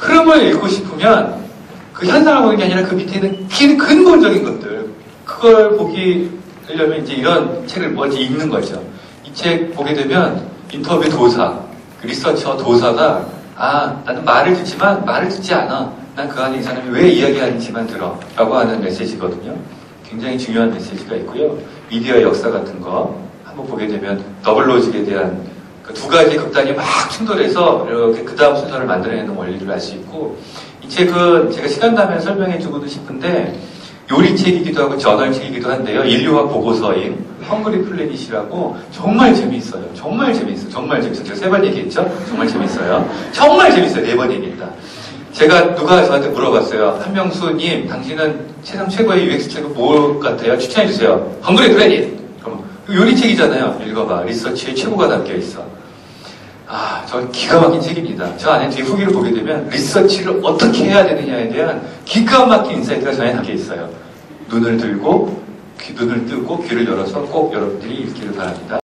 흐름을 읽고 싶으면 그 현상을 보는 게 아니라 그 밑에 있는 긴 근본적인 것들 그걸 보기 하려면 이제 이런 책을 먼저 읽는 거죠. 이 책 보게 되면 인터뷰 도사, 그 리서처 도사가 아 나는 말을 듣지만 말을 듣지 않아. 난 그 안에 이 사람이 왜 이야기하는지만 들어. 라고 하는 메시지거든요. 굉장히 중요한 메시지가 있고요. 미디어의 역사 같은 거 한번 보게 되면 더블로직에 대한 그 두 가지 극단이 막 충돌해서 이렇게 그 다음 순서를 만들어내는 원리를 알 수 있고 이 책은 제가 시간 나면 설명해 주고도 싶은데 요리책이기도 하고 저널책이기도 한데요. 인류학 보고서인 Hungry Planet이라고 정말 재미있어요. 정말 재미있어요. 정말 재밌어요. 제가 세 번 얘기했죠? 정말 재밌어요. 정말 재밌어요. 네 번 얘기했다. 제가 누가 저한테 물어봤어요. 한명수님, 당신은 세상 최고의 UX 책은 뭐 같아요? 추천해주세요. Hungry Planet. 그럼 요리책이잖아요. 읽어봐. 리서치의 최고가 담겨 있어. 아, 저 기가 막힌 책입니다. 저 안에 뒤에 후기를 보게 되면 리서치를 어떻게 해야 되느냐에 대한 기가 막힌 insight가 저 안에 담겨 있어요. 눈을 들고, 귀, 눈을 뜨고 귀를 열어서 꼭 여러분들이 읽기를 바랍니다.